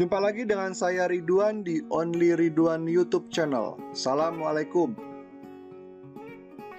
Jumpa lagi dengan saya Ridwan di Only Ridwan YouTube channel. Assalamualaikum.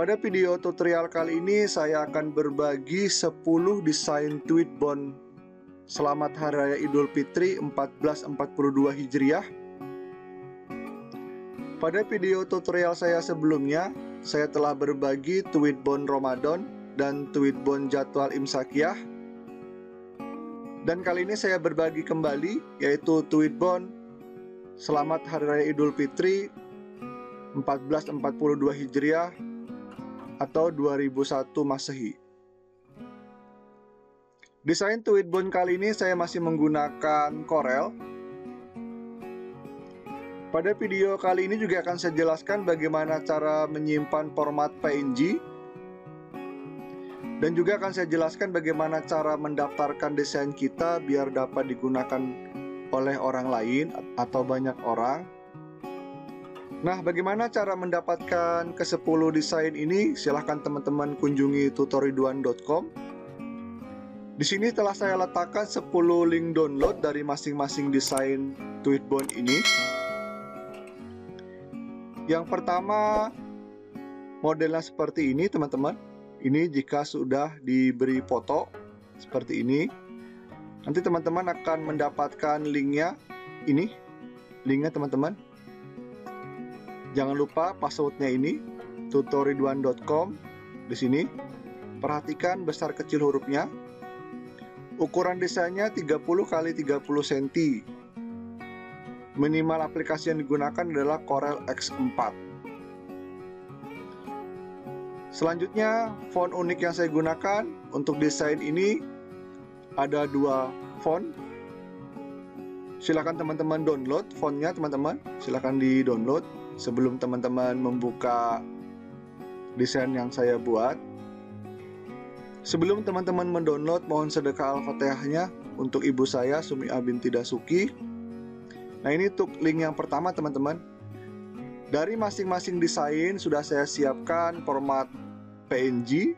Pada video tutorial kali ini saya akan berbagi 10 desain tweet bond Selamat Hari Raya Idul Fitri 1442 Hijriah. Pada video tutorial saya sebelumnya, saya telah berbagi tweet bond Ramadan dan tweet bond jadwal Imsakiyah dan kali ini saya berbagi kembali yaitu tweet bond Selamat Hari Raya Idul Fitri 1442 Hijriah atau 2001 Masehi. Desain tweet bond kali ini saya masih menggunakan Corel. Pada video kali ini juga akan saya jelaskan bagaimana cara menyimpan format PNG dan juga akan saya jelaskan bagaimana cara mendaftarkan desain kita biar dapat digunakan oleh orang lain atau banyak orang. Nah, bagaimana cara mendapatkan ke-10 desain ini? Silahkan teman-teman kunjungi tutoriduan.com. Di sini telah saya letakkan 10 link download dari masing-masing desain Tweetbond ini. Yang pertama, modelnya seperti ini, teman-teman ini jika sudah diberi foto seperti ini. Nanti teman-teman akan mendapatkan linknya ini, linknya teman-teman. Jangan lupa passwordnya ini tutoriduan.com di sini. Perhatikan besar kecil hurufnya. Ukuran desainnya 30 kali 30 cm. Minimal aplikasi yang digunakan adalah Corel X4. Selanjutnya, font unik yang saya gunakan untuk desain ini ada dua font. Silakan teman-teman download fontnya, teman-teman. Silakan di-download sebelum teman-teman membuka desain yang saya buat. Sebelum teman-teman mendownload, mohon sedekah Al-Fatihahnya untuk ibu saya, Sumi binti Dasuki. Nah, ini untuk link yang pertama, teman-teman. Dari masing-masing desain sudah saya siapkan format PNG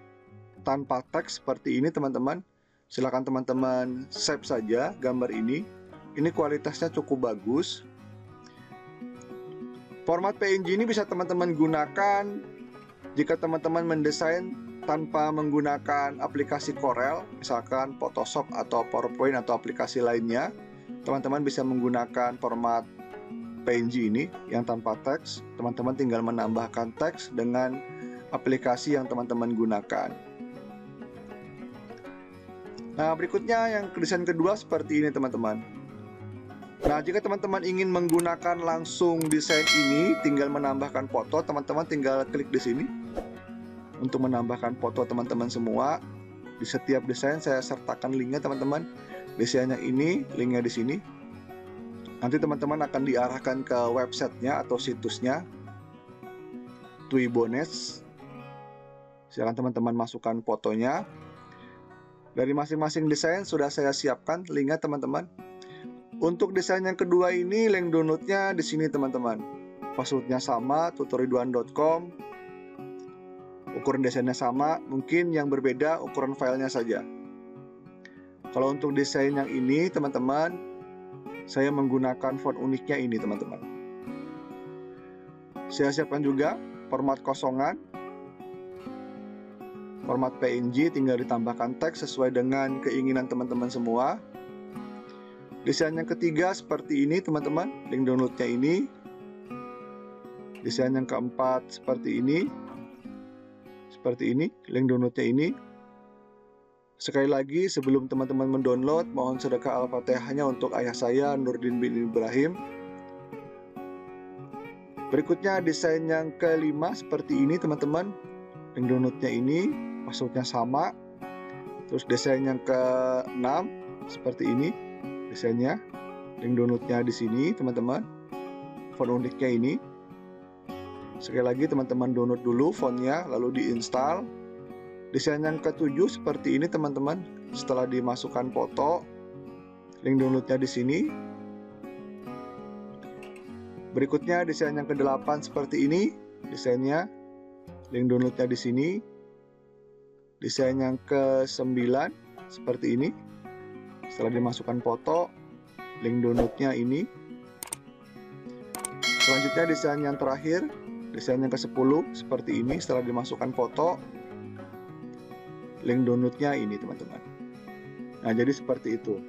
tanpa teks seperti ini teman-teman. Silakan teman-teman save saja gambar ini. Ini kualitasnya cukup bagus. Format PNG ini bisa teman-teman gunakan jika teman-teman mendesain tanpa menggunakan aplikasi Corel, misalkan Photoshop atau PowerPoint atau aplikasi lainnya. Teman-teman bisa menggunakan format PNG ini yang tanpa teks, teman-teman tinggal menambahkan teks dengan aplikasi yang teman-teman gunakan. Nah, berikutnya yang desain kedua seperti ini, teman-teman. Nah, jika teman-teman ingin menggunakan langsung desain ini, tinggal menambahkan foto, teman-teman tinggal klik di sini untuk menambahkan foto teman-teman semua. Di setiap desain saya sertakan linknya, teman-teman. Desainnya ini, linknya di sini. Nanti teman-teman akan diarahkan ke websitenya atau situsnya Twibones. Silakan teman-teman masukkan fotonya. Dari masing-masing desain sudah saya siapkan linknya teman-teman. Untuk desain yang kedua ini link downloadnya di sini teman-teman. Passwordnya sama, tutoriduan.com. Ukuran desainnya sama, mungkin yang berbeda ukuran filenya saja. Kalau untuk desain yang ini teman-teman, saya menggunakan font uniknya ini teman-teman. Saya siapkan juga format kosongan. Format PNG tinggal ditambahkan teks sesuai dengan keinginan teman-teman semua. Desain yang ketiga seperti ini teman-teman, link downloadnya ini. Desain yang keempat seperti ini. Seperti ini, link downloadnya ini. Sekali lagi, sebelum teman-teman mendownload, mohon sedekah Al-Fatihahnya untuk ayah saya, Nurdin bin Ibrahim. Berikutnya desain yang kelima seperti ini teman-teman. Link downloadnya ini, passwordnya sama. Terus desain yang ke-6 seperti ini, desainnya. Link downloadnya di sini teman-teman. Font uniknya ini. Sekali lagi teman-teman download dulu fontnya, lalu diinstal Desain yang ketujuh seperti ini teman-teman. Setelah dimasukkan foto, link downloadnya di sini. Berikutnya desain yang kedelapan seperti ini. Desainnya, link downloadnya di sini. Desain yang ke-9 seperti ini. Setelah dimasukkan foto, link downloadnya ini. Selanjutnya desain yang terakhir, desain yang ke-10 seperti ini setelah dimasukkan foto. Link downloadnya ini teman-teman. Nah, jadi seperti itu.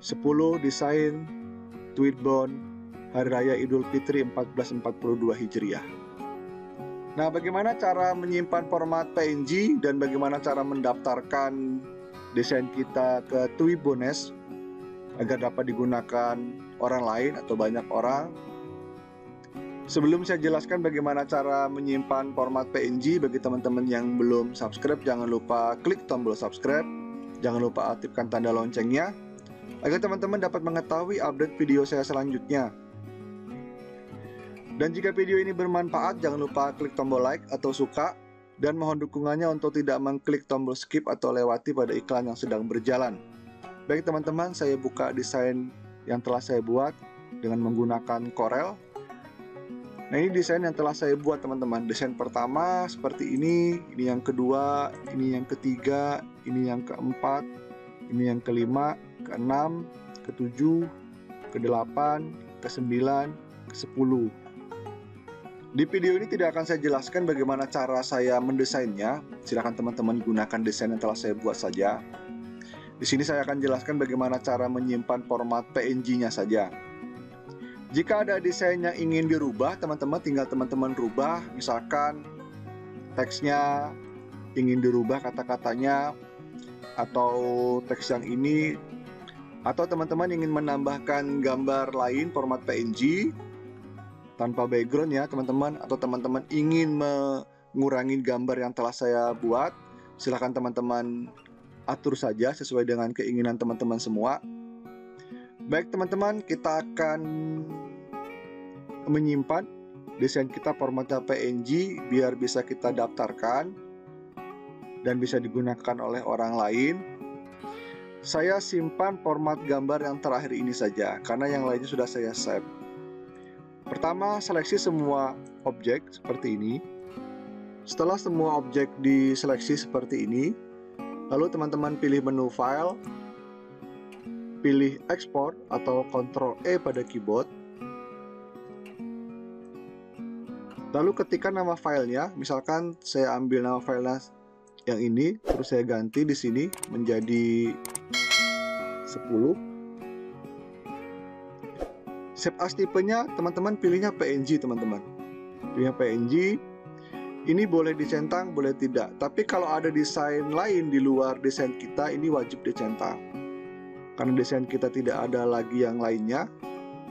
10 desain Tweetbone Hari Raya Idul Fitri 1442 Hijriah. Nah, bagaimana cara menyimpan format PNG dan bagaimana cara mendaftarkan desain kita ke Twibones agar dapat digunakan orang lain atau banyak orang? Sebelum saya jelaskan bagaimana cara menyimpan format PNG bagi teman-teman yang belum subscribe, jangan lupa klik tombol subscribe, jangan lupa aktifkan tanda loncengnya agar teman-teman dapat mengetahui update video saya selanjutnya. Dan jika video ini bermanfaat, jangan lupa klik tombol like atau suka dan mohon dukungannya untuk tidak mengklik tombol skip atau lewati pada iklan yang sedang berjalan. Baik teman-teman, saya buka desain yang telah saya buat dengan menggunakan Corel. Nah ini desain yang telah saya buat teman-teman. Desain pertama seperti ini, ini yang kedua, ini yang ketiga, ini yang keempat, ini yang kelima, keenam, ketujuh, kedelapan, kesembilan, kesepuluh. Di video ini tidak akan saya jelaskan bagaimana cara saya mendesainnya. Silahkan teman-teman gunakan desain yang telah saya buat saja. Di sini saya akan jelaskan bagaimana cara menyimpan format PNG-nya saja. Jika ada desain yang ingin dirubah, teman-teman tinggal teman-teman rubah. Misalkan teksnya ingin dirubah kata-katanya atau teks yang ini atau teman-teman ingin menambahkan gambar lain format PNG tanpa background ya teman-teman atau teman-teman ingin mengurangi gambar yang telah saya buat silahkan teman-teman atur saja sesuai dengan keinginan teman-teman semua baik teman-teman kita akan menyimpan desain kita formatnya PNG biar bisa kita daftarkan dan bisa digunakan oleh orang lain. Saya simpan format gambar yang terakhir ini saja karena yang lainnya sudah saya save. Pertama, seleksi semua objek seperti ini. Setelah semua objek diseleksi seperti ini, lalu teman-teman pilih menu file, pilih export atau Ctrl E pada keyboard. Lalu ketikkan nama filenya, misalkan saya ambil nama filenya yang ini, terus saya ganti di sini menjadi 10 Shape as tipenya teman-teman pilihnya PNG teman-teman. Pilihnya PNG. Ini boleh dicentang, boleh tidak. Tapi kalau ada desain lain di luar desain kita, ini wajib dicentang. Karena desain kita tidak ada lagi yang lainnya,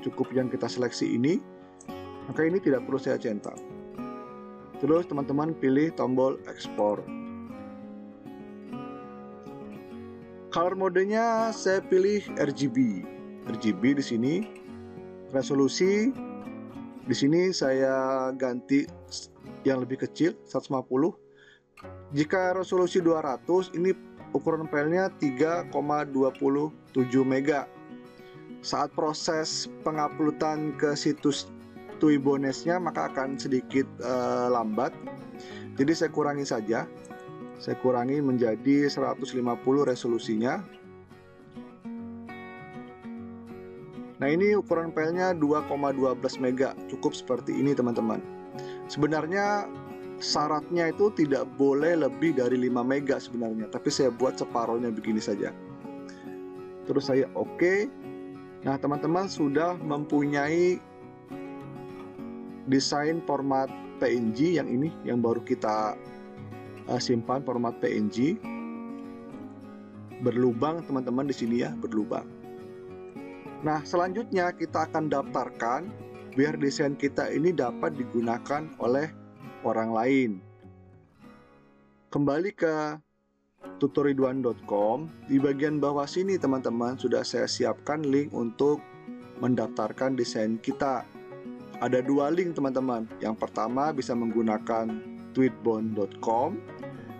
cukup yang kita seleksi ini, maka ini tidak perlu saya centang. Terus teman-teman pilih tombol ekspor. Color modenya saya pilih RGB. RGB di sini resolusi di sini saya ganti yang lebih kecil 150 jika resolusi 200 ini ukuran filenya 3,27 mega. Saat proses penguploadan ke situs Tuibonesnya maka akan sedikit uh, lambat. Jadi saya kurangi saja. Saya kurangi menjadi 150 resolusinya. Nah ini ukuran filenya 2,12 mega. Cukup seperti ini teman-teman. Sebenarnya syaratnya itu tidak boleh lebih dari 5 mega sebenarnya. Tapi saya buat separohnya begini saja. Terus saya oke. Okay. Nah teman-teman sudah mempunyai desain format PNG yang ini yang baru kita uh, simpan format PNG berlubang teman-teman di sini ya berlubang. Nah, selanjutnya kita akan daftarkan biar desain kita ini dapat digunakan oleh orang lain. Kembali ke tutoriduan.com, di bagian bawah sini teman-teman sudah saya siapkan link untuk mendaftarkan desain kita. Ada dua link teman-teman. Yang pertama bisa menggunakan tweetbone.com,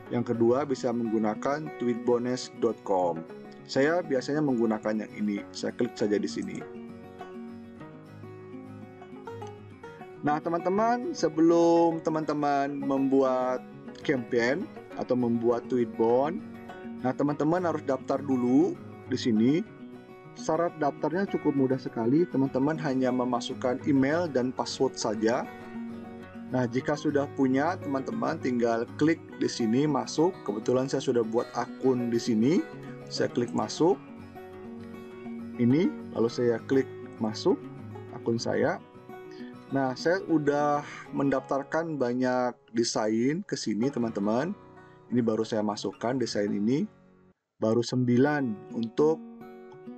yang kedua bisa menggunakan tweetbones.com. Saya biasanya menggunakan yang ini. Saya klik saja di sini. Nah, teman-teman, sebelum teman-teman membuat campaign atau membuat tweet bond, nah teman-teman harus daftar dulu di sini. syarat daftarnya cukup mudah sekali. Teman-teman hanya memasukkan email dan password saja. Nah, jika sudah punya, teman-teman tinggal klik di sini masuk. Kebetulan saya sudah buat akun di sini. Saya klik masuk. Ini, lalu saya klik masuk akun saya. Nah, saya udah mendaftarkan banyak desain ke sini, teman-teman. Ini baru saya masukkan desain ini. Baru 9 untuk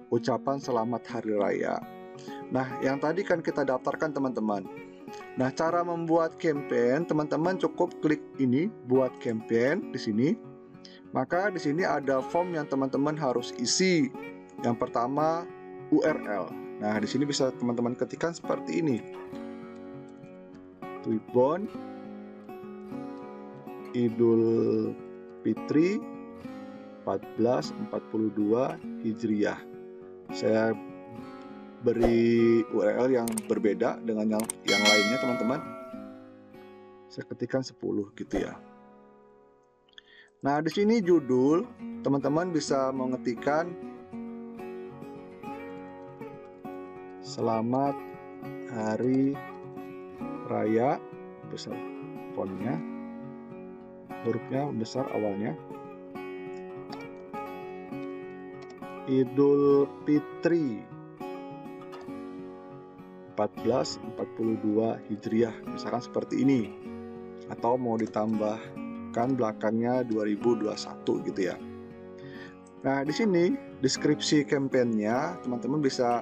ucapan selamat hari raya. Nah, yang tadi kan kita daftarkan teman-teman. Nah, cara membuat campaign, teman-teman cukup klik ini buat campaign di sini. Maka di sini ada form yang teman-teman harus isi. Yang pertama URL. Nah, di sini bisa teman-teman ketikkan seperti ini. Twibbon Idul Fitri 1442 Hijriah. Saya beri URL yang berbeda dengan yang, yang lainnya teman-teman. Saya ketikkan 10 gitu ya. Nah, di sini judul teman-teman bisa mengetikkan Selamat Hari Raya besar fontnya hurufnya besar awalnya. Idul Fitri 1442 Hijriah. Misalkan seperti ini. Atau mau ditambahkan belakangnya 2021 gitu ya. Nah di sini deskripsi kampanyenya teman-teman bisa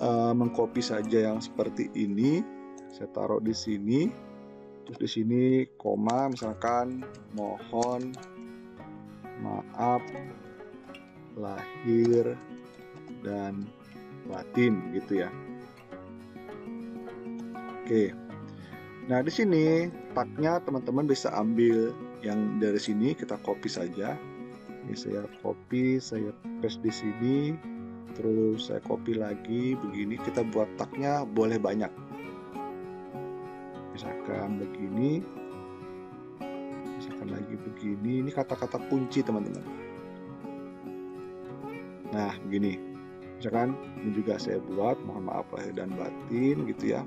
uh, mengcopy saja yang seperti ini saya taruh di sini. Terus di sini koma misalkan mohon maaf lahir dan batin gitu ya. Oke. Nah di sini tagnya teman-teman bisa ambil yang dari sini kita copy saja. Ini saya copy saya paste di sini. Terus saya copy lagi begini. Kita buat tagnya boleh banyak misalkan begini misalkan lagi begini ini kata-kata kunci teman-teman. Nah begini misalkan ini juga saya buat mohon maaf lahir dan batin gitu ya.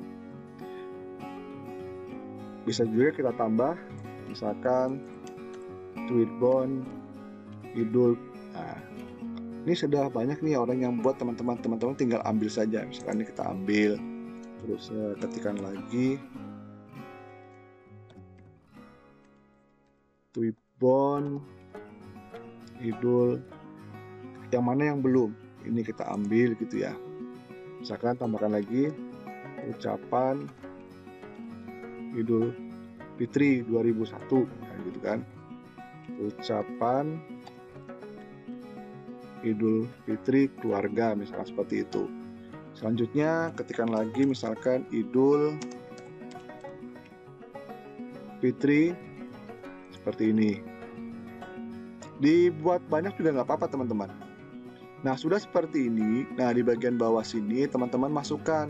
Bisa juga kita tambah misalkan tweetbone idul. Nah ini sudah banyak nih orang yang buat teman-teman. Teman-teman tinggal ambil saja. Misalkan ini kita ambil terus saya ketikkan lagi Twibbon, Idul, yang mana yang belum? Ini kita ambil gitu ya. Misalkan tambahkan lagi ucapan Idul Fitri 2001 kan gitu kan. Ucapan Idul Fitri keluarga misalkan seperti itu. Selanjutnya ketikkan lagi misalkan Idul Fitri seperti ini. Dibuat banyak juga nggak apa-apa teman-teman. Nah sudah seperti ini, nah di bagian bawah sini teman-teman masukkan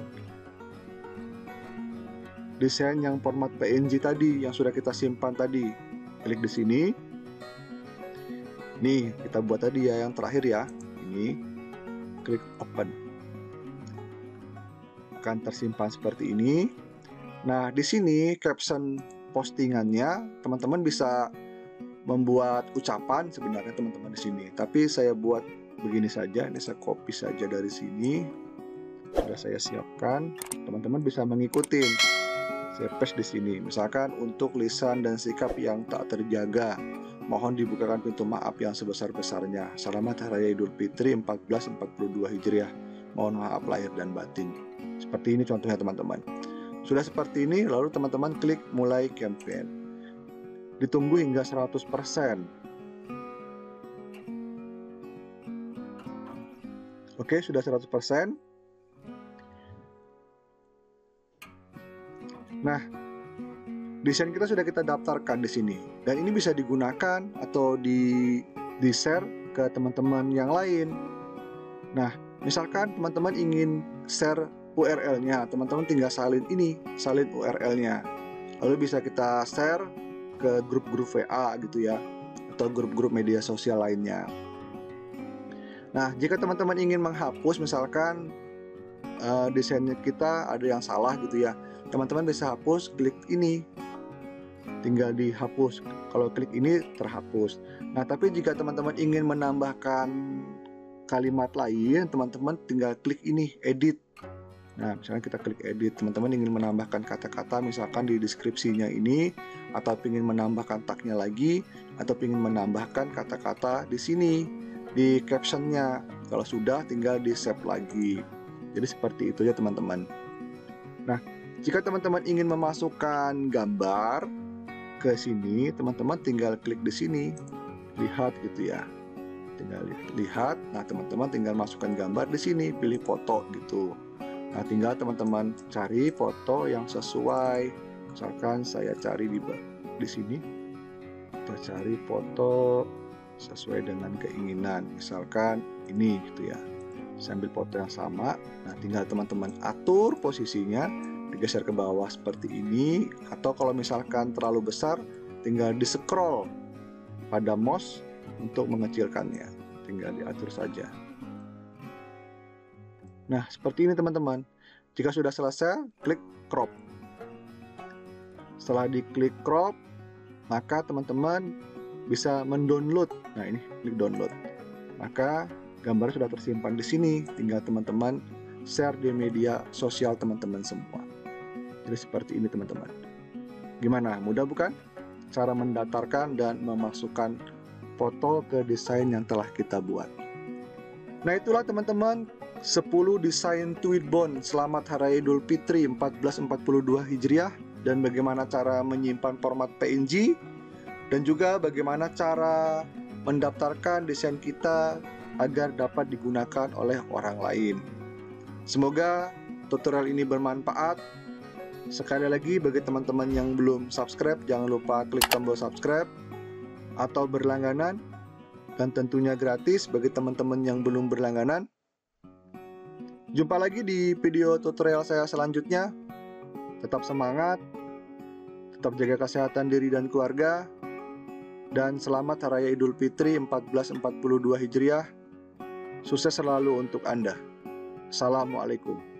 desain yang format PNG tadi yang sudah kita simpan tadi. Klik di sini. Nih kita buat tadi ya yang terakhir ya. Ini klik open. Akan tersimpan seperti ini. Nah di sini caption postingannya teman-teman bisa membuat ucapan sebenarnya teman-teman di sini. Tapi saya buat begini saja, ini saya copy saja dari sini. Sudah saya siapkan, teman-teman bisa mengikuti. Saya paste di sini. Misalkan untuk lisan dan sikap yang tak terjaga, mohon dibukakan pintu maaf yang sebesar-besarnya. Selamat Hari Raya Idul Fitri 1442 Hijriah. Mohon maaf lahir dan batin. Seperti ini contohnya teman-teman. Sudah seperti ini, lalu teman-teman klik mulai campaign. Ditunggu hingga 100%. Oke, sudah 100%. Nah, desain kita sudah kita daftarkan di sini. Dan ini bisa digunakan atau di di-share ke teman-teman yang lain. Nah, misalkan teman-teman ingin share URL-nya. Teman-teman tinggal salin ini, salin URL-nya. Lalu bisa kita share ke grup-grup WA gitu ya, atau grup-grup media sosial lainnya. Nah, jika teman-teman ingin menghapus misalkan uh, desainnya kita ada yang salah gitu ya, teman-teman bisa hapus klik ini. Tinggal dihapus. Kalau klik ini terhapus. Nah, tapi jika teman-teman ingin menambahkan kalimat lain, teman-teman tinggal klik ini edit. Nah, misalnya kita klik edit, teman-teman ingin menambahkan kata-kata misalkan di deskripsinya ini atau ingin menambahkan tagnya lagi atau ingin menambahkan kata-kata di sini di captionnya. Kalau sudah tinggal di save lagi. Jadi seperti itu ya teman-teman. Nah, jika teman-teman ingin memasukkan gambar ke sini, teman-teman tinggal klik di sini. Lihat gitu ya tinggal lihat nah teman-teman tinggal masukkan gambar di sini pilih foto gitu nah tinggal teman-teman cari foto yang sesuai. Misalkan saya cari di di sini kita cari foto sesuai dengan keinginan. Misalkan ini gitu ya. Sambil foto yang sama. Nah tinggal teman-teman atur posisinya digeser ke bawah seperti ini. Atau kalau misalkan terlalu besar tinggal di scroll pada mouse untuk mengecilkannya. Tinggal diatur saja. Nah, seperti ini teman-teman. Jika sudah selesai, klik crop. Setelah diklik crop, maka teman-teman bisa mendownload. Nah, ini klik download. Maka gambar sudah tersimpan di sini. Tinggal teman-teman share di media sosial teman-teman semua. Jadi seperti ini teman-teman. Gimana? Mudah bukan? Cara mendatarkan dan memasukkan foto ke desain yang telah kita buat. Nah itulah teman-teman 10 desain tweet bond Selamat Hari Idul Fitri 1442 Hijriah dan bagaimana cara menyimpan format PNG dan juga bagaimana cara mendaftarkan desain kita agar dapat digunakan oleh orang lain. Semoga tutorial ini bermanfaat. Sekali lagi bagi teman-teman yang belum subscribe jangan lupa klik tombol subscribe atau berlangganan dan tentunya gratis bagi teman-teman yang belum berlangganan. Jumpa lagi di video tutorial saya selanjutnya. Tetap semangat, tetap jaga kesehatan diri dan keluarga, dan selamat Hari Raya Idul Fitri 1442 Hijriah. Sukses selalu untuk Anda. Assalamualaikum.